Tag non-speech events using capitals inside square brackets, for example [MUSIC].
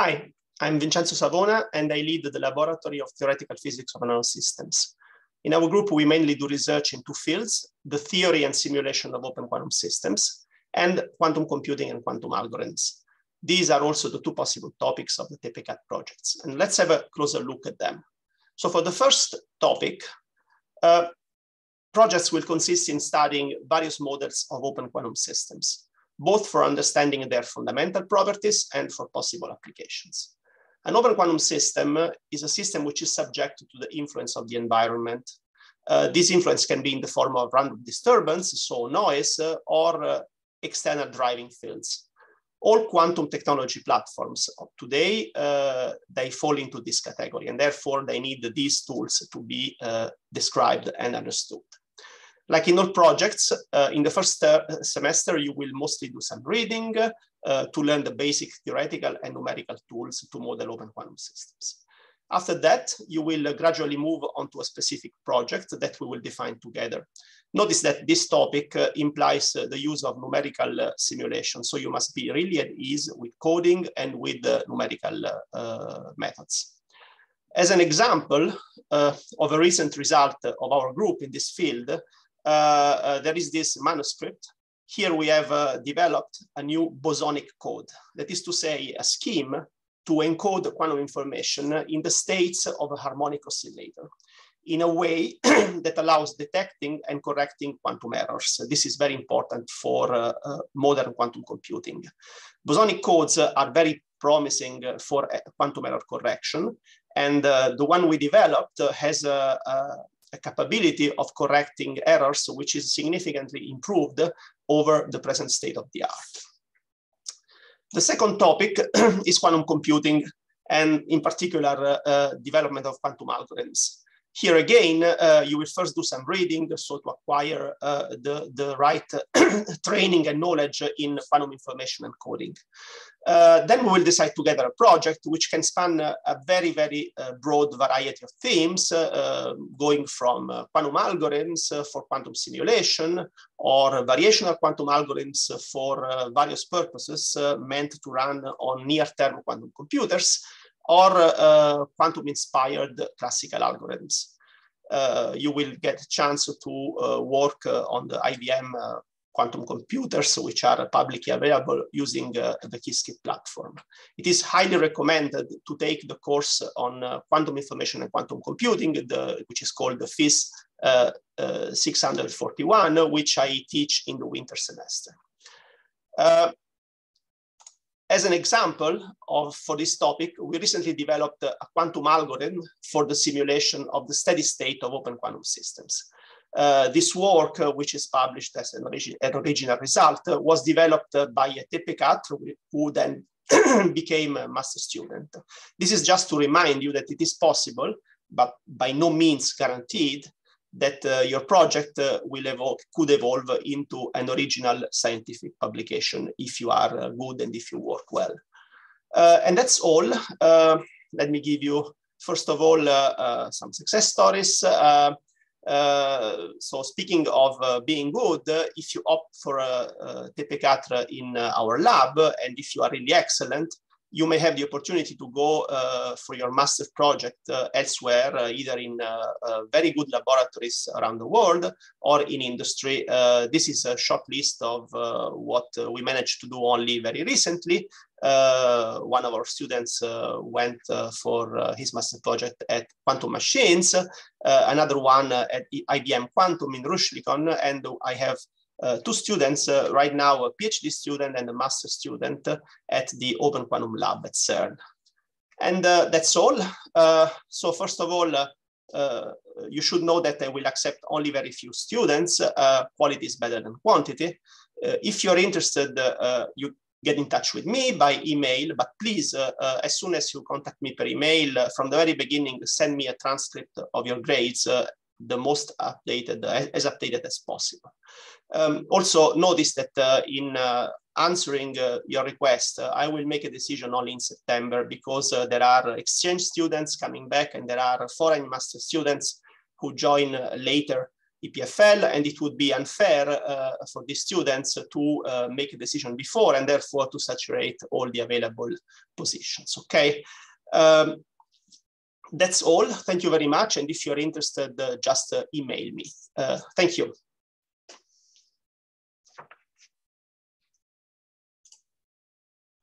Hi, I'm Vincenzo Savona, and I lead the Laboratory of Theoretical Physics of Nanosystems. In our group, we mainly do research in two fields, the theory and simulation of open quantum systems, and quantum computing and quantum algorithms. These are also the two possible topics of the TPCAT projects. And let's have a closer look at them. So for the first topic, uh, projects will consist in studying various models of open quantum systems both for understanding their fundamental properties and for possible applications. An open quantum system is a system which is subject to the influence of the environment. Uh, this influence can be in the form of random disturbance, so noise, uh, or uh, external driving fields. All quantum technology platforms of today, uh, they fall into this category, and therefore they need these tools to be uh, described and understood. Like in all projects, uh, in the first uh, semester, you will mostly do some reading uh, to learn the basic theoretical and numerical tools to model open quantum systems. After that, you will gradually move on to a specific project that we will define together. Notice that this topic uh, implies uh, the use of numerical uh, simulation. So you must be really at ease with coding and with numerical methods. As an example of a recent result of our group in this field, uh, uh, there is this manuscript. Here we have uh, developed a new bosonic code. That is to say, a scheme to encode quantum information in the states of a harmonic oscillator in a way [CLEARS THROAT] that allows detecting and correcting quantum errors. This is very important for uh, uh, modern quantum computing. Bosonic codes are very promising for quantum error correction. And uh, the one we developed has a, a, a capability of correcting errors, which is significantly improved over the present state of the art. The second topic [CLEARS THROAT] is quantum computing and in particular uh, development of quantum algorithms. Here again, uh, you will first do some reading, so to acquire uh, the, the right [COUGHS] training and knowledge in quantum information and coding. Uh, then we will decide together a project which can span a, a very, very uh, broad variety of themes, uh, going from uh, quantum algorithms for quantum simulation or variational quantum algorithms for various purposes meant to run on near-term quantum computers, or uh, quantum-inspired classical algorithms. Uh, you will get a chance to uh, work on the IBM quantum computers, which are publicly available using uh, the Qiskit platform. It is highly recommended to take the course on uh, quantum information and quantum computing, the, which is called the PHYS uh, 641, which I teach in the winter semester. As an example of for this topic, we recently developed a quantum algorithm for the simulation of the steady state of open quantum systems. Uh, this work, uh, which is published as an, origi an original result, uh, was developed by a TPCAT who then [CLEARS THROAT] became a master student. This is just to remind you that it is possible, but by no means guaranteed, that uh, your project uh, will evolve, could evolve into an original scientific publication if you are uh, good and if you work well. Uh, and that's all. Uh, let me give you, first of all, uh, some success stories. so speaking of being good, if you opt for a, a TP4 in our lab, and if you are really excellent, you may have the opportunity to go uh, for your master project uh, elsewhere, uh, either in uh, uh, very good laboratories around the world or in industry. Uh, this is a short list of what we managed to do only very recently. one of our students went for his master project at Quantum Machines, another one at IBM Quantum in Rüschlikon, and I have two students uh, right now, a PhD student and a master student uh, at the Open Quantum Lab at CERN. And uh, that's all. Uh, so first of all, uh, you should know that I will accept only very few students. quality is better than quantity. if you're interested, you get in touch with me by email, but please, as soon as you contact me per email, from the very beginning, send me a transcript of your grades the most updated, as updated as possible. Um, also notice that uh, in uh, answering uh, your request, uh, I will make a decision only in September because uh, there are exchange students coming back and there are foreign master students who join uh, later EPFL, and it would be unfair for the students to make a decision before and therefore to saturate all the available positions, okay? Um, that's all. Thank you very much. And if you're interested, uh, just uh, email me. Uh, thank you.